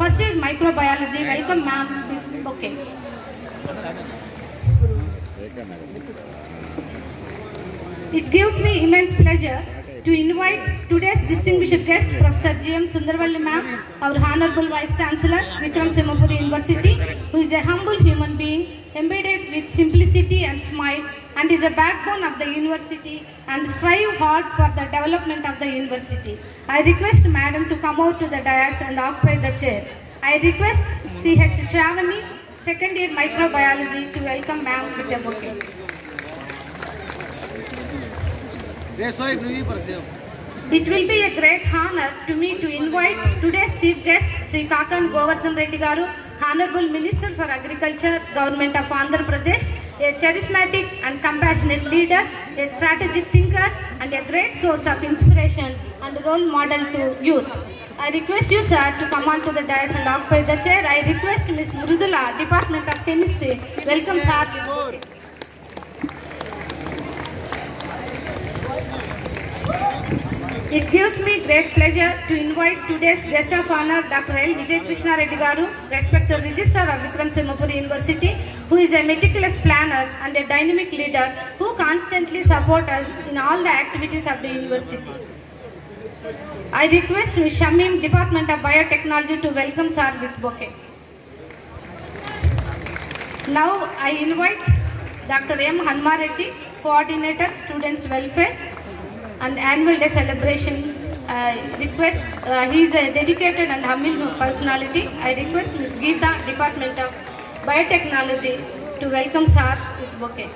First is microbiology welcome ma'am okay it gives me immense pleasure to invite today's distinguished guest professor GM Sundaravalli ma'am और honourable vice chancellor Vikrama Simhapuri university is a humble human being, embedded with simplicity and smile, and is a backbone of the university and strive hard for the development of the university. I request Madam to come out to the dais and occupy the chair. I request C.H. Shravani, second year microbiology, to welcome ma'am with a bouquet. It will be a great honor to me to invite today's chief guest, Sri Kakani Govardhan Reddy Garu, Honorable Minister for Agriculture, Government of Andhra Pradesh, a charismatic and compassionate leader, a strategic thinker, and a great source of inspiration and role model to youth. I request you, sir, to come on to the dais and occupy the chair. I request Ms. Mrudula, Department of Chemistry. Welcome, sir. It gives me great pleasure to invite today's guest of honor, Dr. L. Vijay Krishna Reddy Garu, respected Registrar of Vikram Semapuri University, who is a meticulous planner and a dynamic leader who constantly support us in all the activities of the university. I request Ms. Shamim, Department of Biotechnology, to welcome Sir with bouquet. Now I invite Dr. M. Hanmareddy, Coordinator, Students Welfare and Annual Day Celebrations. I request, uh, he is a dedicated and humble personality. I request Ms. Geeta, Department of Biotechnology, to welcome Sir with bouquet.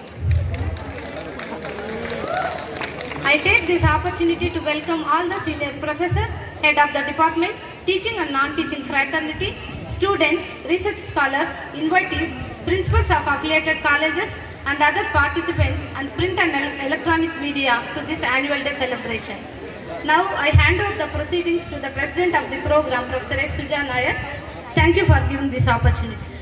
I take this opportunity to welcome all the senior professors, head of the departments, teaching and non-teaching fraternity, students, research scholars, invitees, principals of affiliated colleges, and other participants and print and electronic media to this annual day celebrations. Now I hand over the proceedings to the president of the program, Professor S. Suja Nair. Thank you for giving this opportunity.